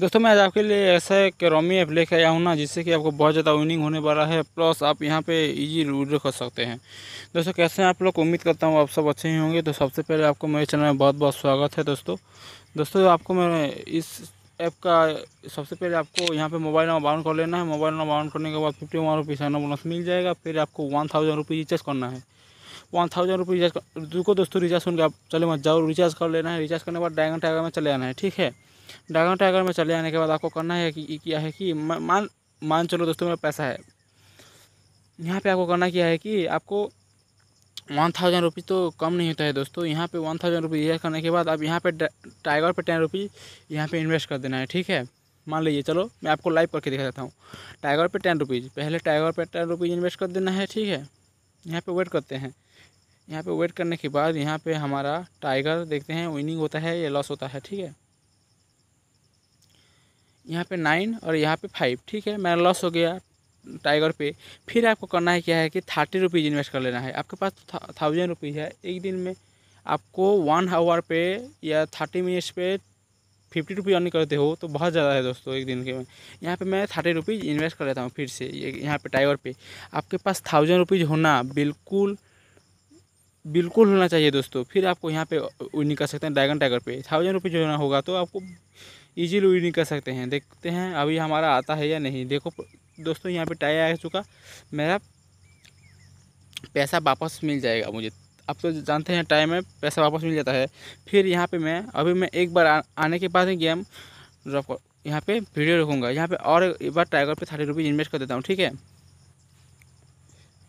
दोस्तों, मैं आज आपके लिए ऐसा एक रोमी ऐप लेकर आया हूँ ना, जिससे कि आपको बहुत ज़्यादा विनिंग होने वाला है प्लस आप यहाँ पे इजी विड्रो कर सकते हैं। दोस्तों, कैसे हैं आप लोग? उम्मीद करता हूँ आप सब अच्छे ही होंगे। तो सबसे पहले आपको मेरे चैनल में बहुत बहुत स्वागत है दोस्तों। दोस्तों, आपको मैं इस ऐप का सबसे पहले आपको यहाँ पर मोबाइल नंबर बाउंड कर लेना है। मोबाइल नंबर बाउंड करने के बाद फिफ्टी वन रुपीज़ बोनस मिल जाएगा। फिर आपको वन थाउज़ेंड रुपीज़ रिचार्ज करना है। वन थाउज़ेंड रुपीज़ रिचार्ज रुको दोस्तों रिचार्ज सुन के आप चले मत जाओ रिचार्ज कर लेना है। रिचार्ज करने के बाद ड्रैगन टाइगर में चले आना है, ठीक है? ड्रैगन टाइगर में चले आने के बाद आपको करना है कि क्या है कि मान मान चलो दोस्तों मेरा पैसा है। यहाँ पे आपको करना क्या है कि आपको वन थाउज़ेंड रुपीज़ तो कम नहीं होता है दोस्तों। यहाँ पे वन थाउज़ेंड रुपीज़ रिचार्ज करने के बाद आप यहाँ पे टाइगर पे टेन रुपीज़ यहाँ पे इन्वेस्ट कर देना है, ठीक है? मान लीजिए, चलो मैं आपको लाइव करके दिखा देता हूँ। टाइगर पे टेन रुपीज़ पहले टाइगर पे टेन रुपीज़ इन्वेस्ट कर देना है, ठीक है? यहाँ पे वेट करते हैं। यहाँ पे वेट करने के बाद यहाँ पे हमारा टाइगर देखते हैं विनिंग होता है या लॉस होता है, ठीक है? यहाँ पे नाइन और यहाँ पे फाइव ठीक है? मेरा लॉस हो गया टाइगर पे। फिर आपको करना है क्या है कि थर्टी रुपीज़ इन्वेस्ट कर लेना है। आपके पास थाउज़ेंड रुपीज़ है। एक दिन में आपको वन आवर पे या थर्टी मिनट्स पे फिफ्टी रुपीज़ अर्निंग करते हो तो बहुत ज़्यादा है दोस्तों एक दिन के में। यहाँ पे मैं थर्टी रुपीज़ इन्वेस्ट कर लेता हूँ फिर से यहाँ पे टाइगर पे। आपके पास थाउज़ेंड रुपीज़ होना बिल्कुल बिल्कुल होना चाहिए दोस्तों। फिर आपको यहाँ पे विनिंग कर सकते हैं ड्रैगन टाइगर पे। थाउज़ेंड रुपीज़ होना होगा तो आपको इजीली विनिंग कर सकते हैं। देखते हैं अभी हमारा आता है या नहीं। देखो, दोस्तों, यहाँ पे टाई आ चुका। मेरा पैसा वापस मिल जाएगा मुझे। आप तो जानते हैं टाइम में पैसा वापस मिल जाता है। फिर यहाँ पे मैं, अभी मैं एक बार आने के बाद ही गेम ड्रॉप यहाँ पे वीडियो रखूँगा। यहाँ पे और एक बार टाइगर पे थर्टी रुपीज़ इन्वेस्ट कर देता हूँ, ठीक है?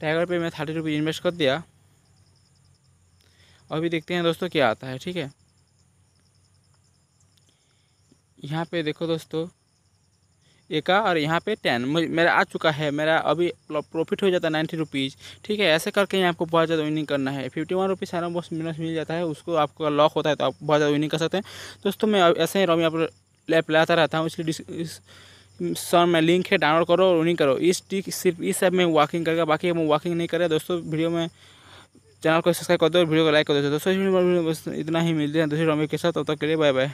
टाइगर पे मैं थर्टी रुपीज़ इन्वेस्ट कर दिया। अभी देखते हैं दोस्तों क्या आता है, ठीक है? यहाँ पे देखो दोस्तों, एका और यहाँ पे टेन। मेरा आ चुका है, मेरा अभी प्रॉफिट हो जाता है नाइन्टी रुपीज़। ठीक है, ऐसे करके ही आपको बहुत ज़्यादा विनिंग करना है। फिफ्टी वन रुपीज़ सारा बस मिनस मिल जाता है, उसको आपको लॉक होता है तो आप बहुत ज़्यादा विनिंग कर सकते हैं। दोस्तों, मैं ऐसे ही रमी आप लैप लाता रहता हूँ, इसलिए सर में लिंक है डाउनलोड करो और विनिंग करो। इस टिक, सिर्फ़ इस ऐप में वॉकिंग करेगा, बाकी हम वॉकिंग नहीं करें दोस्तों वीडियो में चैनल को सब्सक्राइब कर दो और वीडियो को लाइक कर दो। दोस्तों इतना ही। मिलते हैं दूसरी रमी के साथ, तब तक के लिए बाय बाय